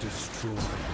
to destroy.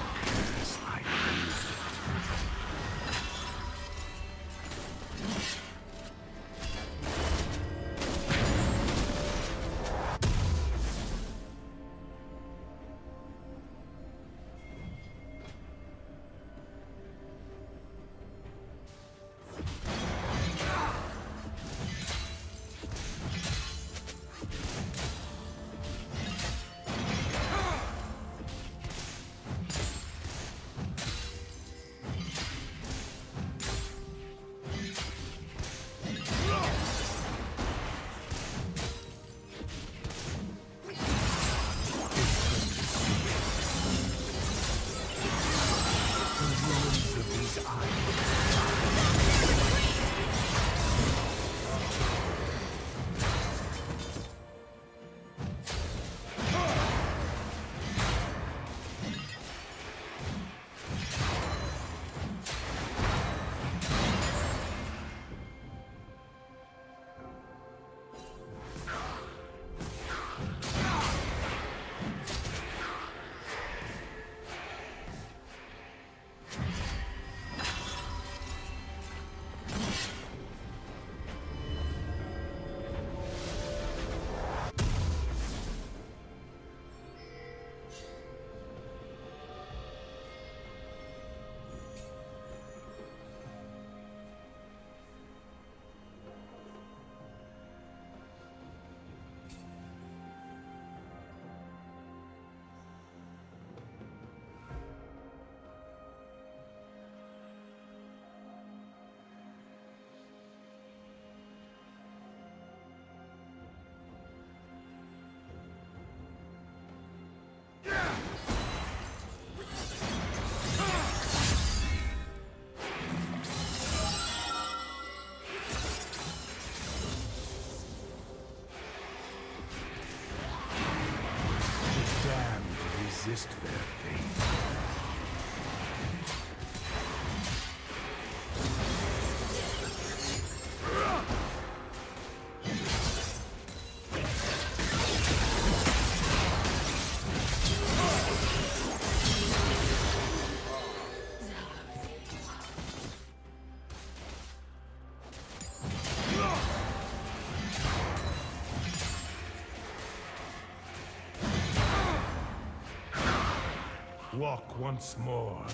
Walk once more.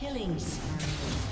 Killing spree.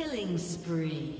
Killing spree.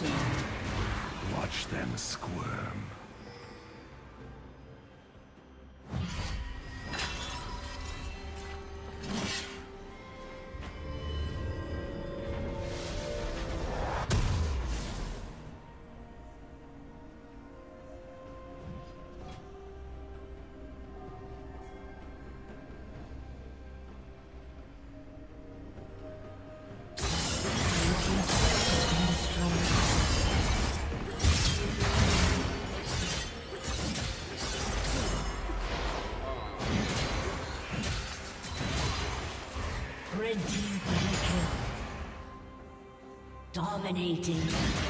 Soon. Watch them squirm. Dominating.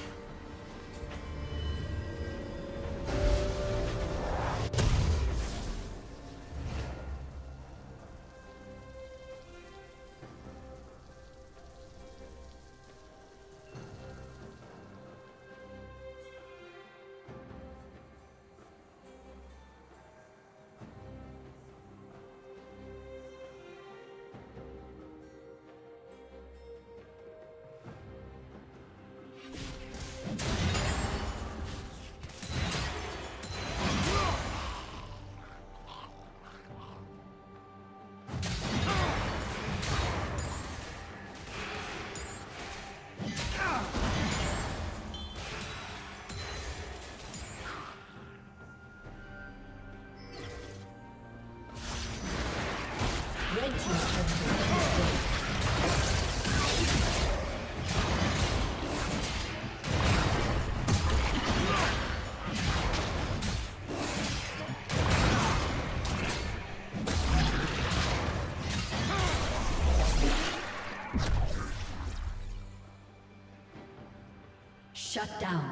down. team's turret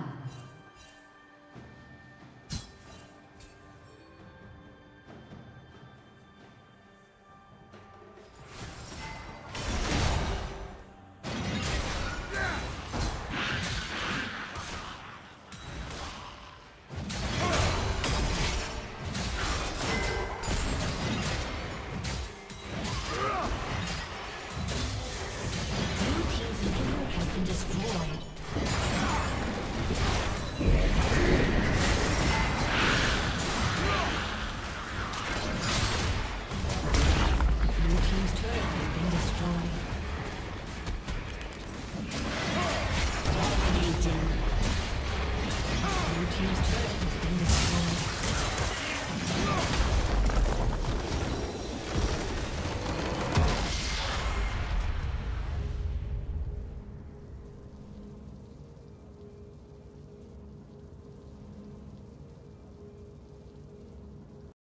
destroyed.